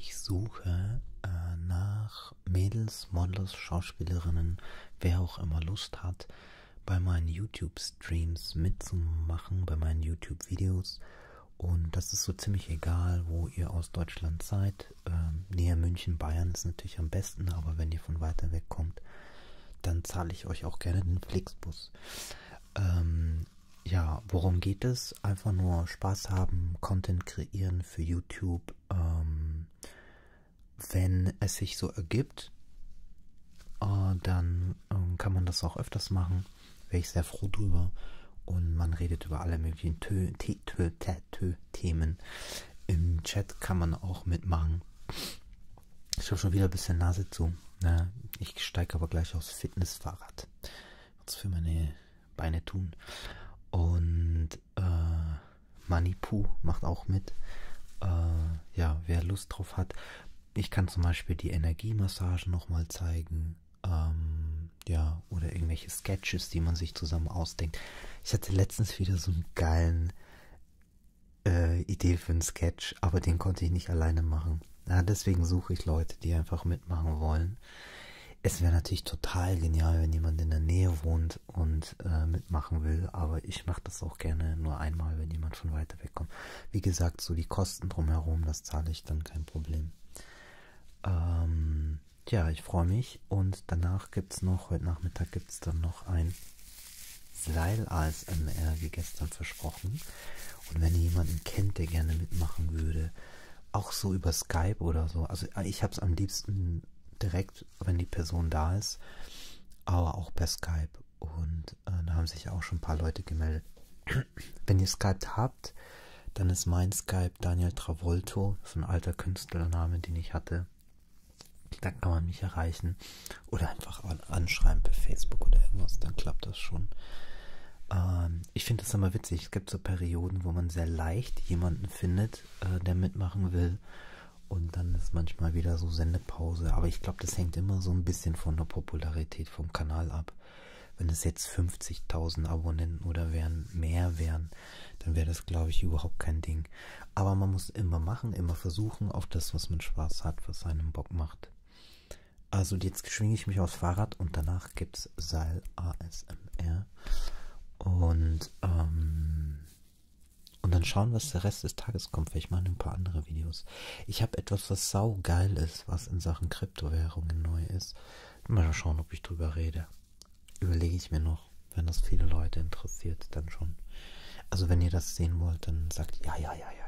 Ich suche äh, nach Mädels, Models, Schauspielerinnen, wer auch immer Lust hat, bei meinen YouTube-Streams mitzumachen, bei meinen YouTube-Videos. Und das ist so ziemlich egal, wo ihr aus Deutschland seid. Ähm, näher München, Bayern ist natürlich am besten, aber wenn ihr von weiter weg kommt, dann zahle ich euch auch gerne den Flixbus. Ähm, ja, worum geht es? Einfach nur Spaß haben, Content kreieren für YouTube. Ähm, wenn es sich so ergibt, äh, dann ähm, kann man das auch öfters machen. Wäre ich sehr froh drüber. Und man redet über alle möglichen Tö Tö Tö Tö Themen. Im Chat kann man auch mitmachen. Ich habe schon wieder ein bisschen Nase zu. Ne? Ich steige aber gleich aufs Fitnessfahrrad. Was für meine Beine tun. Und äh, Manipu macht auch mit. Äh, ja, wer Lust drauf hat. Ich kann zum Beispiel die Energiemassagen nochmal zeigen. Ähm, ja, oder irgendwelche Sketches, die man sich zusammen ausdenkt. Ich hatte letztens wieder so einen geilen äh, Idee für einen Sketch, aber den konnte ich nicht alleine machen. Ja, deswegen suche ich Leute, die einfach mitmachen wollen. Es wäre natürlich total genial, wenn jemand in der Nähe wohnt und äh, mitmachen will, aber ich mache das auch gerne nur einmal, wenn jemand von weiter weg kommt. Wie gesagt, so die Kosten drumherum, das zahle ich dann kein Problem. Ja, ich freue mich und danach gibt es noch, heute Nachmittag gibt es dann noch ein Seil ASMR, wie gestern versprochen. Und wenn ihr jemanden kennt, der gerne mitmachen würde, auch so über Skype oder so, also ich habe es am liebsten direkt, wenn die Person da ist, aber auch per Skype. Und äh, da haben sich auch schon ein paar Leute gemeldet. wenn ihr Skype habt, dann ist mein Skype Daniel Travolto, so ein alter Künstlername, den ich hatte. Da kann man mich erreichen. Oder einfach anschreiben per Facebook oder irgendwas, dann klappt das schon. Ähm, ich finde das immer witzig. Es gibt so Perioden, wo man sehr leicht jemanden findet, äh, der mitmachen will. Und dann ist manchmal wieder so Sendepause. Aber ich glaube, das hängt immer so ein bisschen von der Popularität vom Kanal ab. Wenn es jetzt 50.000 Abonnenten oder wären, mehr wären, dann wäre das, glaube ich, überhaupt kein Ding. Aber man muss immer machen, immer versuchen, auf das, was man Spaß hat, was einem Bock macht. Also jetzt schwinge ich mich aufs Fahrrad und danach gibt es Seil ASMR. Und, ähm, und dann schauen, was der Rest des Tages kommt. Vielleicht machen ein paar andere Videos. Ich habe etwas, was saugeil ist, was in Sachen Kryptowährungen neu ist. Mal schauen, ob ich drüber rede. Überlege ich mir noch. Wenn das viele Leute interessiert, dann schon. Also wenn ihr das sehen wollt, dann sagt ja, ja, ja, ja,